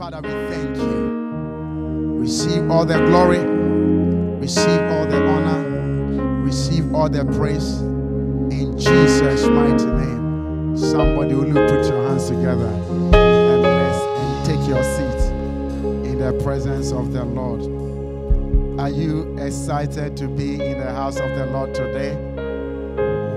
Father, we thank you. Receive all the glory, receive all the honor, receive all the praise in Jesus' mighty name. Somebody will put your hands together and bless and take your seat in the presence of the Lord. Are you excited to be in the house of the Lord today?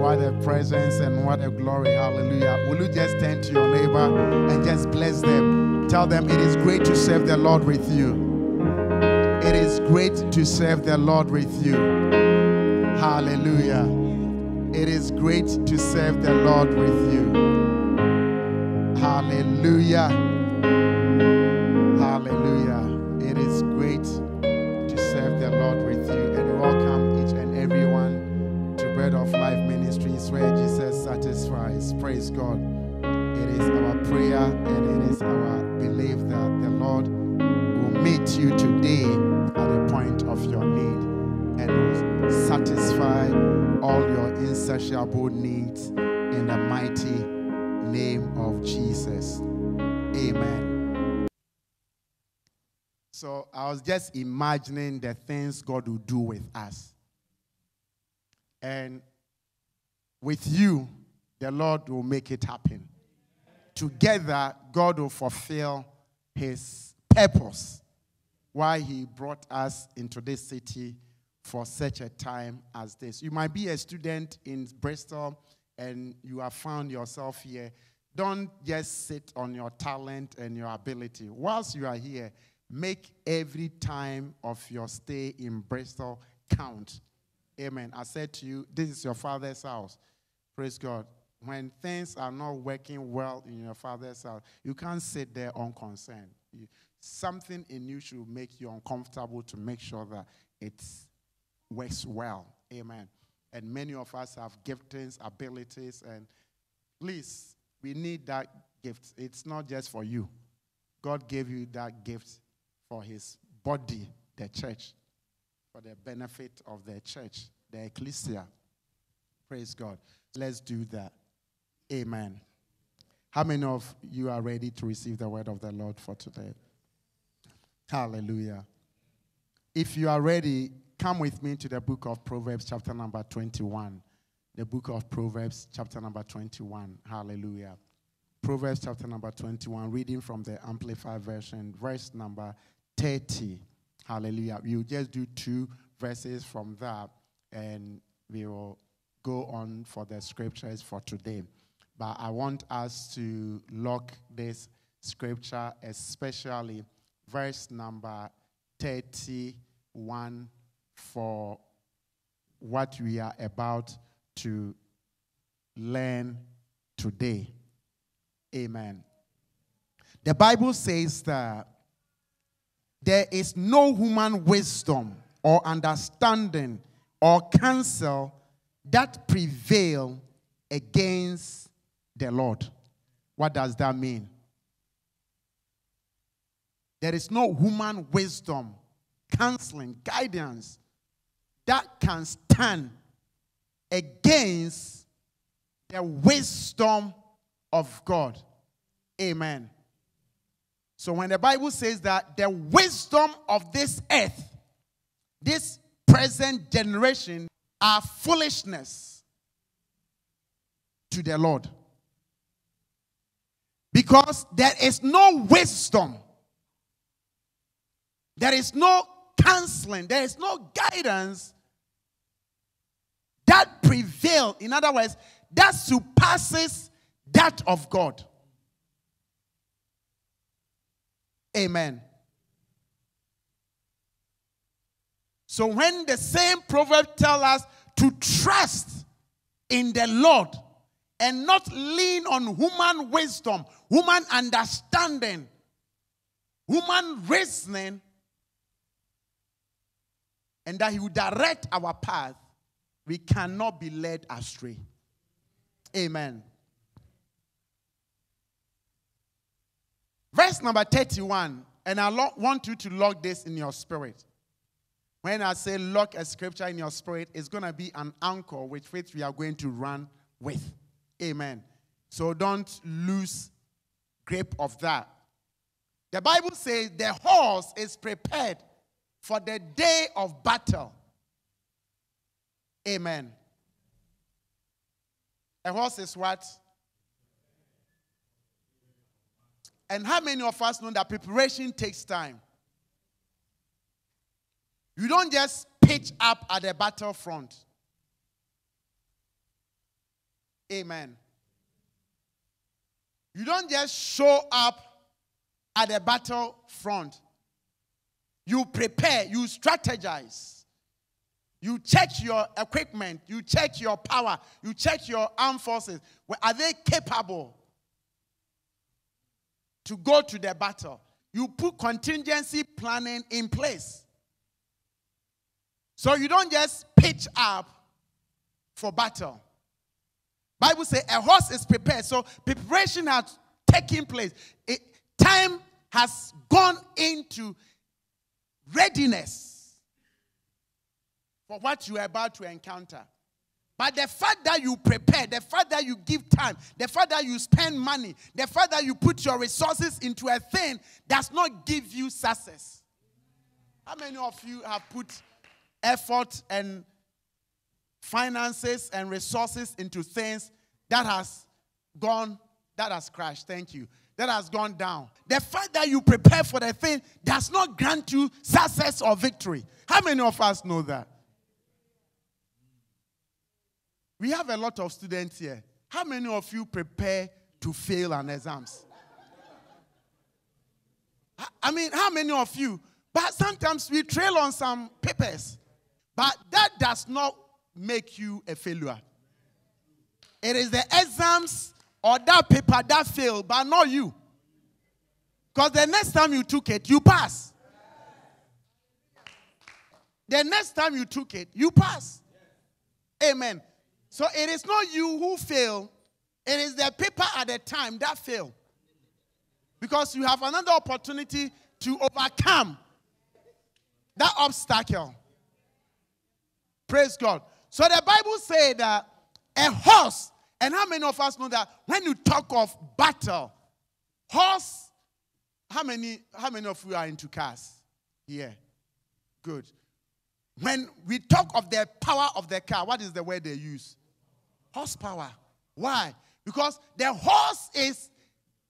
What a presence and what a glory. Hallelujah. Will you just turn to your neighbor and just bless them? Tell them it is great to serve the Lord with you. It is great to serve the Lord with you. Hallelujah. It is great to serve the Lord with you. Hallelujah. Needs in the mighty name of Jesus. Amen. So I was just imagining the things God will do with us. And with you, the Lord will make it happen. Together, God will fulfill his purpose why he brought us into this city for such a time as this. You might be a student in Bristol and you have found yourself here. Don't just sit on your talent and your ability. Whilst you are here, make every time of your stay in Bristol count. Amen. I said to you, this is your father's house. Praise God. When things are not working well in your father's house, you can't sit there unconcerned. Something in you should make you uncomfortable to make sure that it works well. Amen. And many of us have giftings, abilities, and please, we need that gift. It's not just for you. God gave you that gift for his body, the church, for the benefit of the church, the ecclesia. Praise God. Let's do that. Amen. How many of you are ready to receive the word of the Lord for today? Hallelujah. If you are ready, come with me to the book of Proverbs, chapter number 21. The book of Proverbs, chapter number 21. Hallelujah. Proverbs, chapter number 21, reading from the Amplified Version, verse number 30. Hallelujah. We'll just do two verses from that, and we will go on for the scriptures for today. But I want us to lock this scripture, especially verse number 31 for what we are about to learn today. Amen. The Bible says that there is no human wisdom or understanding or counsel that prevail against the Lord. What does that mean? There is no human wisdom, counseling, guidance that can stand against the wisdom of God. Amen. So when the Bible says that the wisdom of this earth, this present generation, are foolishness to the Lord. Because there is no wisdom there is no counseling, there is no guidance that prevail. In other words, that surpasses that of God. Amen. So when the same proverb tell us to trust in the Lord and not lean on human wisdom, human understanding, human reasoning, and that He will direct our path, we cannot be led astray. Amen. Verse number 31, and I lo- want you to lock this in your spirit. When I say lock a scripture in your spirit, it's going to be an anchor with which we are going to run with. Amen. So don't lose grip of that. The Bible says the horse is prepared for the day of battle. Amen. A horse is what? And how many of us know that preparation takes time? You don't just pitch up at the battlefront. Amen. You don't just show up at the battlefront. You prepare, you strategize. You check your equipment, you check your power, you check your armed forces. Are they capable to go to the battle? You put contingency planning in place. So you don't just pitch up for battle. Bible says a horse is prepared. So preparation has taken place. It, time has gone into readiness for what you are about to encounter. But the fact that you prepare, the fact that you give time, the fact that you spend money, the fact that you put your resources into a thing does not give you success. How many of you have put effort and finances and resources into things that has gone, that has crashed? Thank you that has gone down. The fact that you prepare for the thing does not grant you success or victory. How many of us know that? We have a lot of students here. How many of you prepare to fail an exams? I mean, how many of you? But sometimes we trail on some papers. But that does not make you a failure. It is the exams or that paper that failed, but not you. Because the next time you took it, you pass. The next time you took it, you pass. Amen. So it is not you who fail, it is the paper at the time that fail. Because you have another opportunity to overcome that obstacle. Praise God. So the Bible says that a horse and how many of us know that when you talk of battle, horse, how many, how many of you are into cars? Yeah. Good. When we talk of the power of the car, what is the word they use? Horsepower. Why? Because the horse is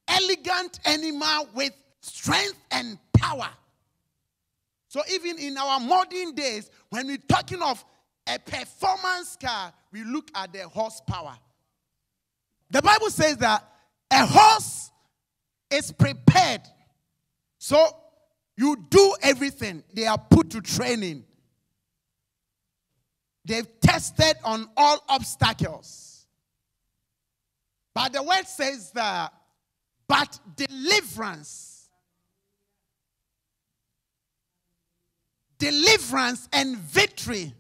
elegant animal with strength and power. So even in our modern days, when we're talking of a performance car, we look at the horsepower. The Bible says that a horse is prepared. So you do everything. They are put to training. They've tested on all obstacles. But the word says that, but deliverance, deliverance and victory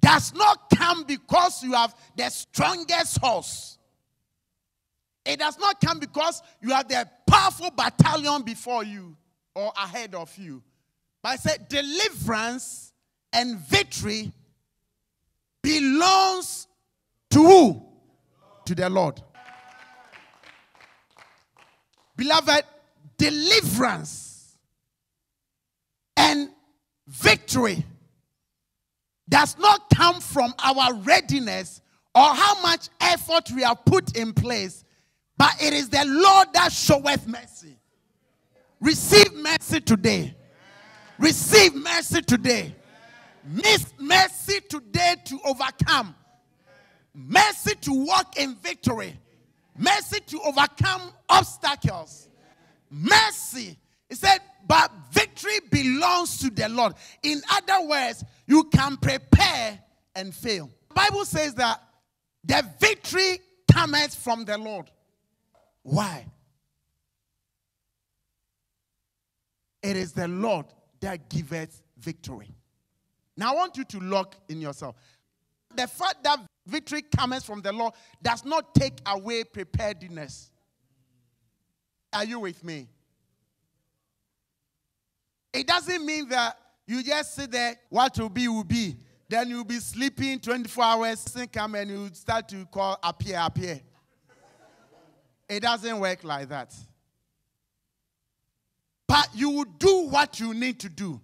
does not come because you have the strongest horse. It does not come because you have the powerful battalion before you or ahead of you. But I said deliverance and victory belongs to who? To the Lord. Beloved, deliverance and victory does not come from our readiness or how much effort we have put in place but it is the Lord that showeth mercy. Receive mercy today. Receive mercy today. Miss mercy today to overcome. Mercy to walk in victory. Mercy to overcome obstacles. Mercy. He said, but victory belongs to the Lord. In other words, you can prepare and fail. The Bible says that the victory cometh from the Lord. Why? It is the Lord that giveth victory. Now I want you to look in yourself. The fact that victory comes from the Lord does not take away preparedness. Are you with me? It doesn't mean that you just sit there, what will be, will be. Then you'll be sleeping 24 hours, come and you start to call appear, appear. It doesn't work like that. But you will do what you need to do.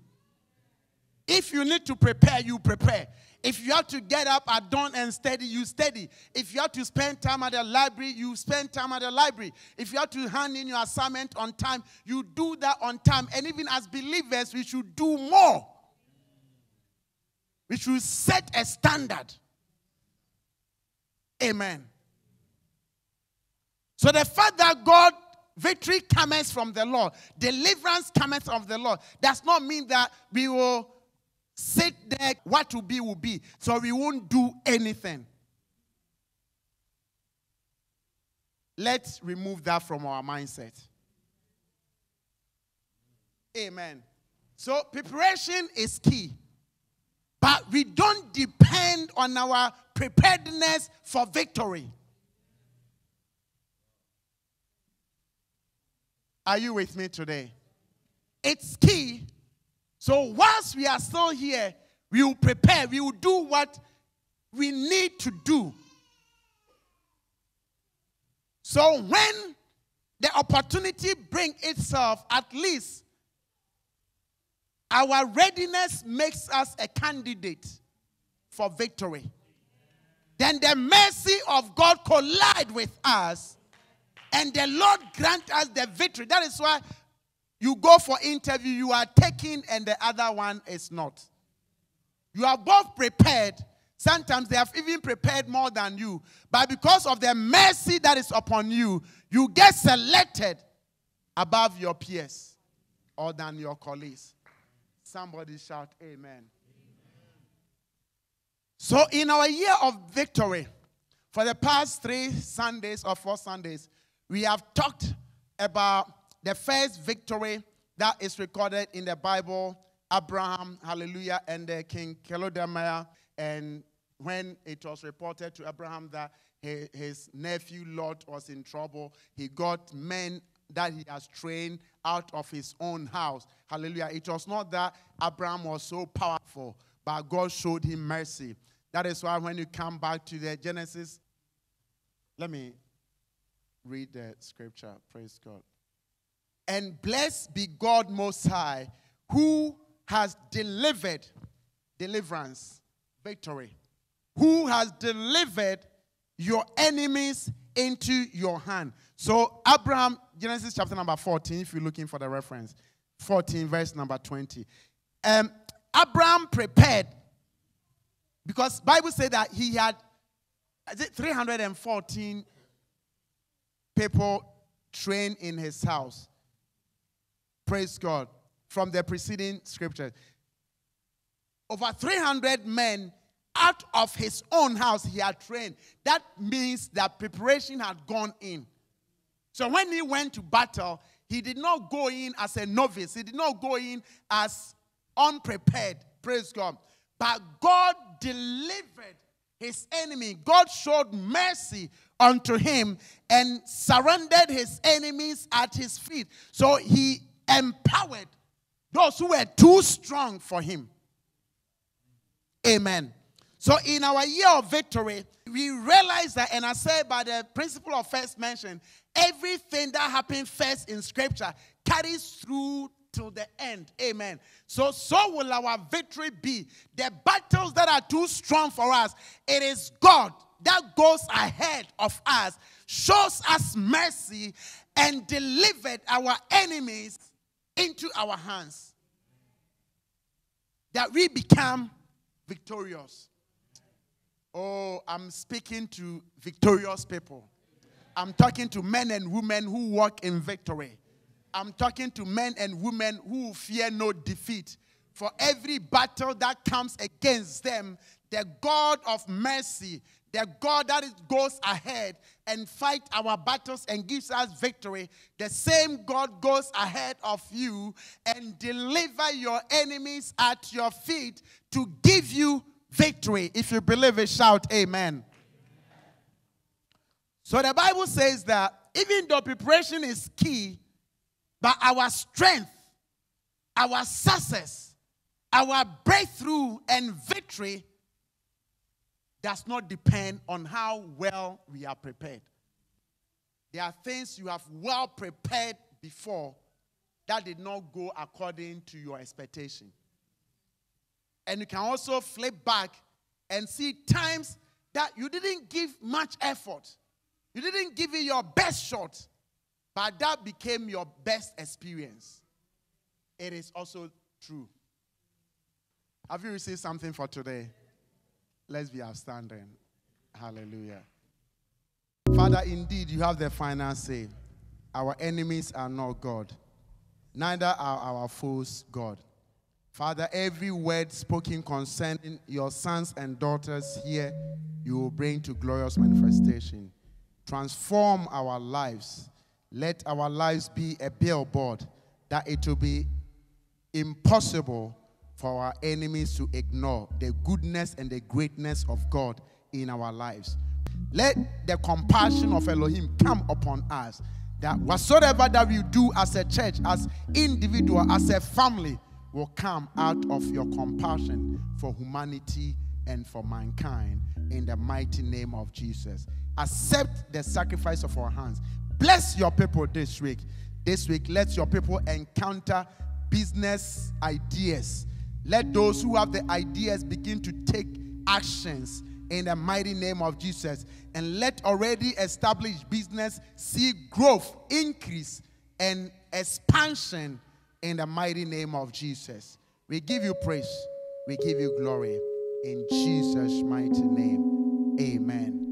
If you need to prepare, you prepare. If you have to get up at dawn and study, you study. If you have to spend time at the library, you spend time at the library. If you have to hand in your assignment on time, you do that on time. And even as believers, we should do more. We should set a standard. Amen. So the fact that God victory comes from the Lord, deliverance comes from the Lord, does not mean that we will sit there, what will be, will be. So we won't do anything. Let's remove that from our mindset. Amen. So preparation is key. But we don't depend on our preparedness for victory. Are you with me today? It's key. So, whilst we are still here, we will prepare, we will do what we need to do. So, when the opportunity bring itself, at least our readiness makes us a candidate for victory. Then the mercy of God collide with us and the Lord grant us the victory. That is why you go for interview, you are taking, and the other one is not. You are both prepared. Sometimes they have even prepared more than you. But because of the mercy that is upon you, you get selected above your peers or than your colleagues. Somebody shout, Amen. Amen. So, in our year of victory, for the past three Sundays or four Sundays, we have talked about the first victory that is recorded in the Bible Abraham, hallelujah, and uh, King Chedorlaomer. And when it was reported to Abraham that his nephew Lot was in trouble, he got men that he has trained out of his own house. Hallelujah. It was not that Abraham was so powerful, but God showed him mercy. That is why when you come back to the Genesis, let me read the scripture. Praise God. And blessed be God Most High, who has delivered deliverance, victory, who has delivered your enemies into your hand. So, Abraham, Genesis chapter number 14, if you're looking for the reference, 14, verse number 20. Um, Abraham prepared because Bible said that he had is it 314 people trained in his house. Praise God. From the preceding scripture. Over 300 men out of his own house he had trained. That means that preparation had gone in. So when he went to battle, he did not go in as a novice, he did not go in as unprepared. Praise God. But God delivered his enemy. God showed mercy unto him and surrendered his enemies at his feet. So he empowered those who were too strong for him. Amen. So, in our year of victory, we realize that, and I say by the principle of first mention, everything that happened first in scripture carries through till the end. Amen. So, so will our victory be. The battles that are too strong for us, it is God that goes ahead of us, shows us mercy, and delivered our enemies into our hands. That we become victorious. Oh, I'm speaking to victorious people. I'm talking to men and women who walk in victory. I'm talking to men and women who fear no defeat. For every battle that comes against them, the God of mercy, the God that goes ahead and fight our battles and gives us victory, the same God goes ahead of you and deliver your enemies at your feet to give you victory. If you believe it, shout amen. So the Bible says that even though preparation is key, but our strength, our success, our breakthrough and victory does not depend on how well we are prepared. There are things you have well prepared before, that did not go according to your expectation. And you can also flip back and see times that you didn't give much effort. You didn't give it your best shot, but that became your best experience. It is also true. Have you received something for today? Let's be outstanding. Hallelujah. Father, indeed, you have the final say. Our enemies are not God, neither are our foes God. Father, every word spoken concerning your sons and daughters here, you will bring to glorious manifestation. Transform our lives. Let our lives be a billboard that it will be impossible for our enemies to ignore the goodness and the greatness of God in our lives. Let the compassion of Elohim come upon us that whatsoever that we do as a church, as individual, as a family, will come out of your compassion for humanity and for mankind in the mighty name of Jesus. Accept the sacrifice of our hands. Bless your people this week. This week, let your people encounter business ideas. Let those who have the ideas begin to take actions in the mighty name of Jesus. And let already established business see growth, increase, and expansion in the mighty name of Jesus. We give you praise. We give you glory. In Jesus' mighty name. Amen.